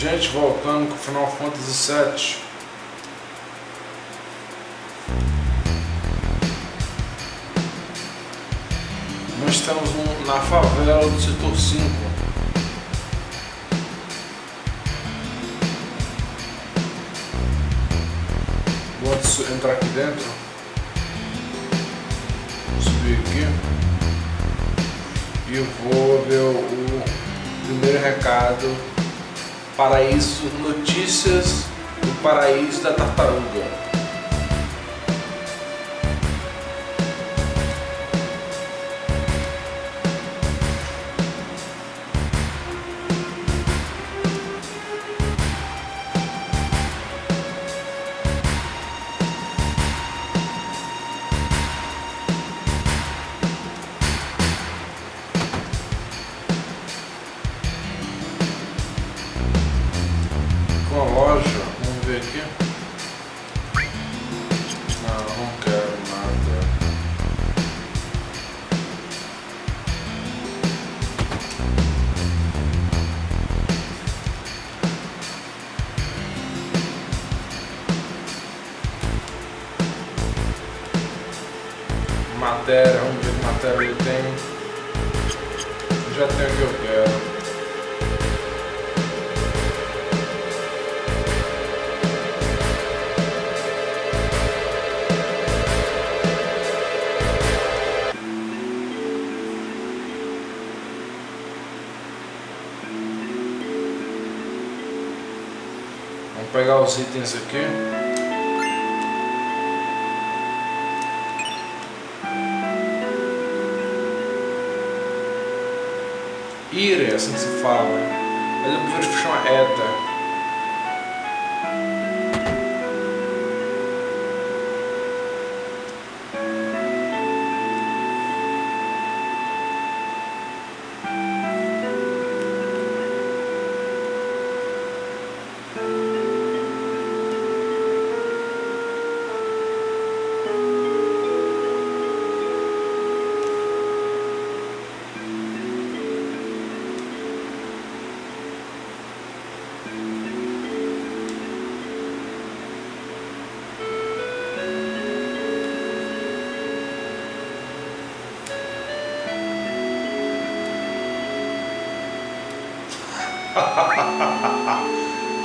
Gente, voltando com o Final Fantasy VII. Nós estamos num- na favela do setor 5. Vou entrar aqui dentro. Subir aqui. E vou ver o, o primeiro recado. Paraíso, notícias do paraíso da tartaruga. Uma loja, vamos ver aqui. Não, não quero nada. Matéria, vamos ver que matéria ele tem. Já tem o que eu quero. Vamos pegar os itens aqui. Ire, assim que se fala. Mas eu prefiro chamar Eta.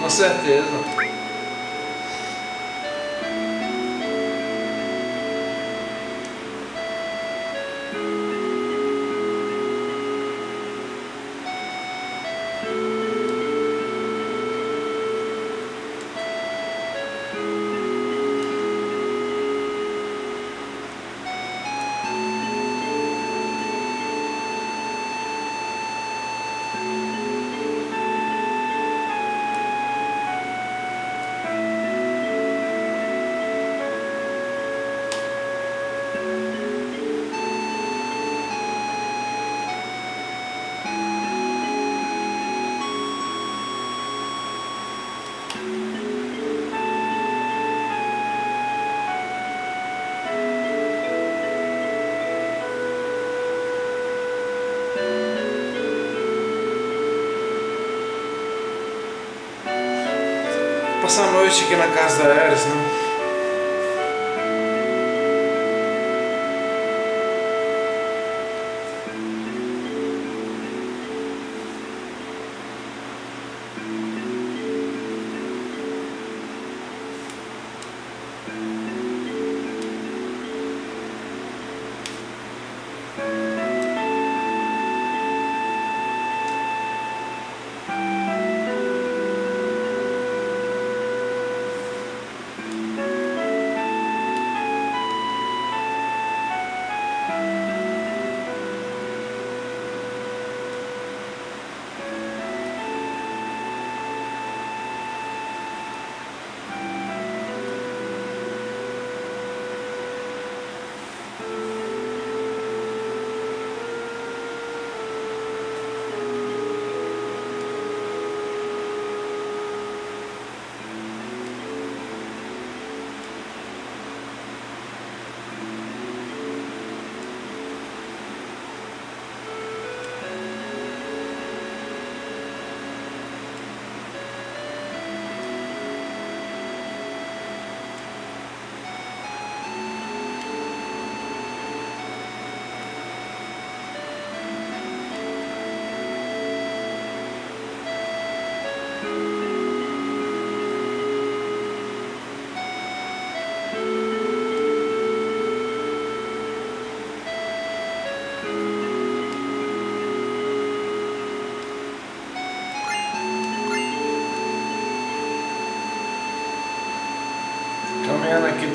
Com certeza. Passar a noite aqui na casa da Ares, né?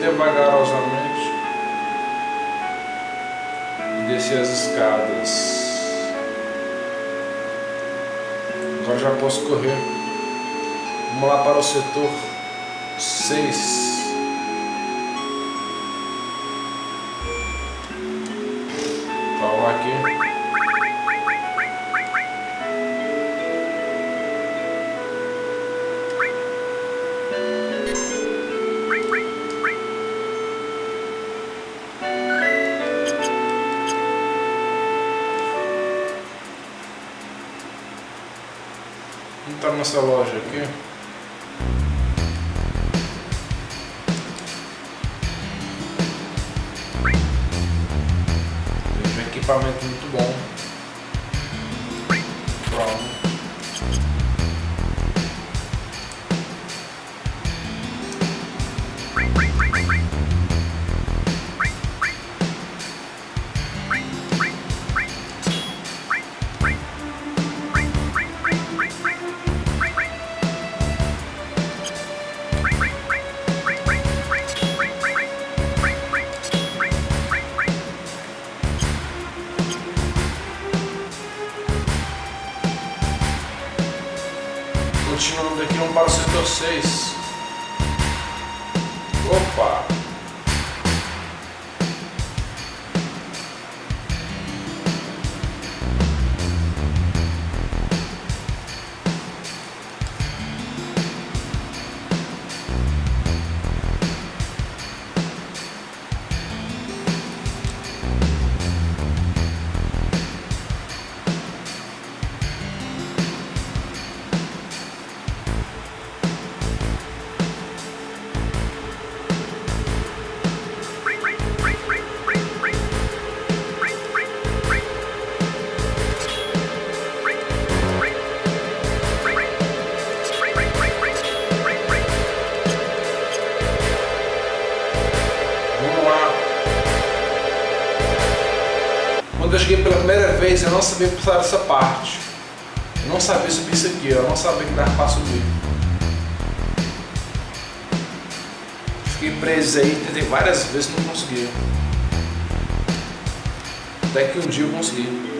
Caminhando aqui devagarosamente e descer as escadas. Agora já posso correr. Vamos lá para o setor 6. Entrar nessa loja aqui. Um equipamento muito bom. Para o setor 6. Opa! Quando eu cheguei pela primeira vez, eu não sabia passar essa parte. Eu não sabia subir isso aqui, eu não sabia que dava para subir. Fiquei preso aí, tentei várias vezes não consegui. Até que um dia eu consegui.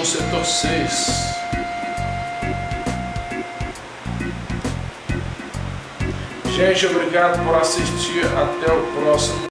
No setor 6. Gente, obrigado por assistir. Até o próximo.